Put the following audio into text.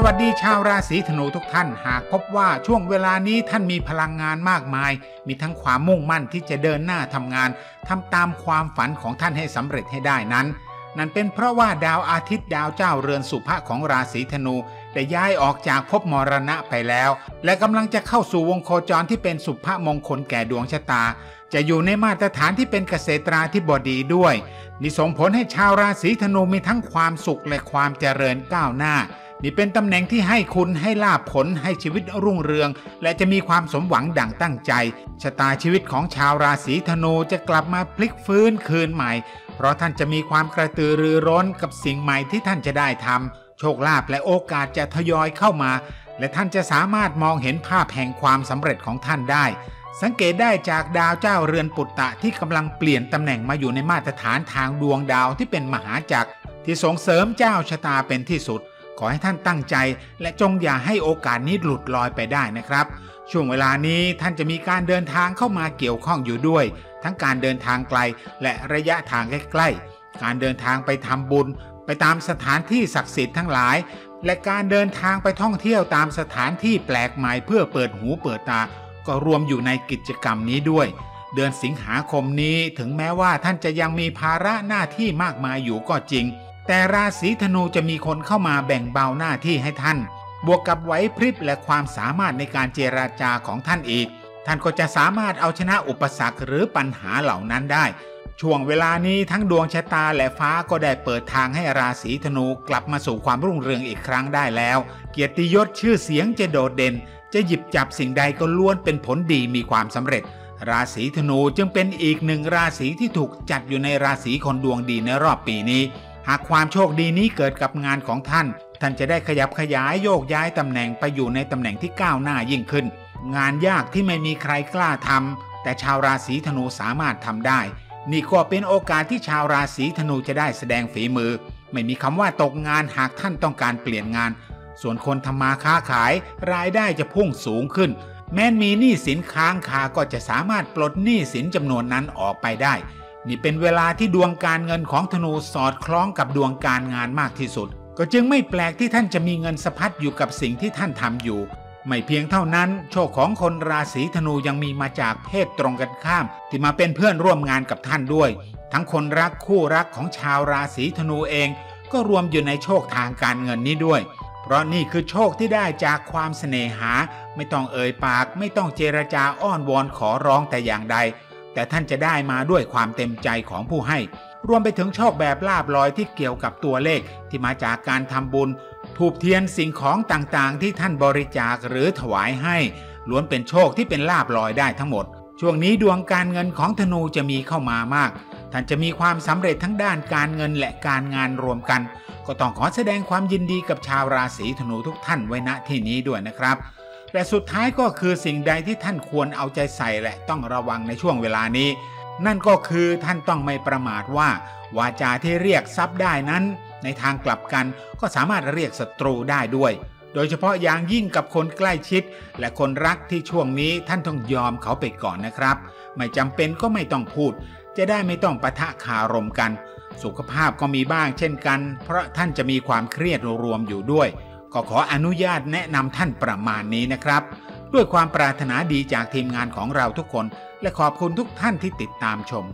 สวัสดีชาวราศีธนูทุกท่าน หากพบว่าช่วงเวลานี้ท่านมีพลังงานมากมาย มีทั้งความมุ่งมั่นที่จะเดินหน้าทำงานทำตามความฝันของท่านให้สำเร็จให้ได้นั้น นั่นเป็นเพราะว่าดาวอาทิตย์ดาวเจ้าเรือนสุภะของราศีธนูได้ย้ายออกจากภพมรณะไปแล้ว และกำลังจะเข้าสู่วงโคจรที่เป็นสุภะมงคลแก่ดวงชะตา จะอยู่ในมาตรฐานที่เป็นเกษตราธิบดีด้วยนี่ส่งผลให้ชาวราศีธนูมีทั้งความสุขและความเจริญก้าวหน้า นี่เป็นตำแหน่งที่ให้คุณให้ลาบผลให้ชีวิตรุ่งเรือง และจะมีความสมหวังดั่งตั้งใจ ชะตาชีวิตของชาวราศีธนูจะกลับมาพลิกฟื้นคืนใหม่ เพราะท่านจะมีความกระตือรือร้นกับสิ่งใหม่ที่ท่านจะได้ทำโชคลาภและโอกาสจะทยอยเข้ามา และท่านจะสามารถมองเห็นภาพแห่งความสำเร็จของท่านได้ สังเกตได้จากดาวเจ้าเรือนปุตตะที่กำลังเปลี่ยนตำแหน่งมาอยู่ในมาตรฐานทางดวงดาวที่เป็นมหาจักรที่ส่งเสริมเจ้าชะตาเป็นที่สุด ขอให้ท่านตั้งใจ และจงอย่าให้โอกาสนี้หลุดลอยไปได้นะครับ ช่วงเวลานี้ท่านจะมีการเดินทางเข้ามาเกี่ยวข้องอยู่ด้วย ทั้งการเดินทางไกล และระยะทางใกล้ๆการเดินทางไปทำบุญ ไปตามสถานที่ศักดิ์สิทธิ์ทั้งหลาย และการเดินทางไปท่องเที่ยวตามสถานที่แปลกใหม่เพื่อเปิดหูเปิดตา ก็รวมอยู่ในกิจกรรมนี้ด้วยเดือนสิงหาคมนี้ถึงแม้ว่าท่านจะยังมีภาระหน้าที่มากมายอยู่ก็จริง แต่ราศีธนูจะมีคนเข้ามาแบ่งเบาหน้าที่ให้ท่าน บวกกับไหวพริบและความสามารถในการเจราจาของท่านอีก ท่านก็จะสามารถเอาชนะอุปสรรคหรือปัญหาเหล่านั้นได้ ช่วงเวลานี้ทั้งดวงชะตาและฟ้าก็ได้เปิดทางให้ราศีธนูกลับมาสู่ความรุ่งเรืองอีกครั้งได้แล้ว เกียรติยศชื่อเสียงจะโดดเด่น จะหยิบจับสิ่งใดก็ล้วนเป็นผลดีมีความสำเร็จราศีธนูจึงเป็นอีกหนึ่งราศีที่ถูกจัดอยู่ในราศีคนดวงดีในรอบปีนี้ หากความโชคดีนี้เกิดกับงานของท่าน ท่านจะได้ขยับขยายโยกย้ายตำแหน่งไปอยู่ในตำแหน่งที่ก้าวหน้ายิ่งขึ้น งานยากที่ไม่มีใครกล้าทำแต่ชาวราศีธนูสามารถทำได้ นี่ก็เป็นโอกาสที่ชาวราศีธนูจะได้แสดงฝีมือ ไม่มีคำว่าตกงานหากท่านต้องการเปลี่ยนงาน ส่วนคนทำมาค้าขายรายได้จะพุ่งสูงขึ้น แม้นมีหนี้สินค้างคาก็จะสามารถปลดหนี้สินจำนวนนั้นออกไปได้ นี่เป็นเวลาที่ดวงการเงินของธนูสอดคล้องกับดวงการงานมากที่สุด ก็จึงไม่แปลกที่ท่านจะมีเงินสะพัดอยู่กับสิ่งที่ท่านทำอยู่ ไม่เพียงเท่านั้นโชคของคนราศีธนูยังมีมาจากเพศตรงกันข้าม ที่มาเป็นเพื่อนร่วมงานกับท่านด้วย ทั้งคนรักคู่รักของชาวราศีธนูเอง ก็รวมอยู่ในโชคทางการเงินนี้ด้วยเพราะนี่คือโชคที่ได้จากความเสน่หา ไม่ต้องเอ่ยปาก ไม่ต้องเจรจาอ้อนวอนขอร้องแต่อย่างใด แต่ท่านจะได้มาด้วยความเต็มใจของผู้ให้ รวมไปถึงโชคแบบลาบลอยที่เกี่ยวกับตัวเลขที่มาจากการทำบุญ ถูกเทียนสิ่งของต่างๆ ที่ท่านบริจาคหรือถวายให้ ล้วนเป็นโชคที่เป็นลาบลอยได้ทั้งหมด ช่วงนี้ดวงการเงินของธนูจะมีเข้ามามาก ท่านจะมีความสำเร็จทั้งด้านการเงินและการงานรวมกัน ก็ต้องขอแสดงความยินดีกับชาวราศีธนูทุกท่านไว้ณที่นี้ด้วยนะครับ และสุดท้ายก็คือสิ่งใดที่ท่านควรเอาใจใส่และต้องระวังในช่วงเวลานี้ นั่นก็คือท่านต้องไม่ประมาทว่า วาจาที่เรียกทรัพย์ได้นั้น ในทางกลับกันก็สามารถเรียกศัตรูได้ด้วย โดยเฉพาะอย่างยิ่งกับคนใกล้ชิด และคนรักที่ช่วงนี้ท่านต้องยอมเขาไปก่อนนะครับ ไม่จำเป็นก็ไม่ต้องพูด จะได้ไม่ต้องปะทะคารมกัน สุขภาพก็มีบ้างเช่นกัน เพราะท่านจะมีความเครียดรวมอยู่ด้วย ก็ขออนุญาตแนะนำท่านประมาณนี้นะครับ ด้วยความปรารถนาดีจากทีมงานของเราทุกคน และขอบคุณทุกท่านที่ติดตามชม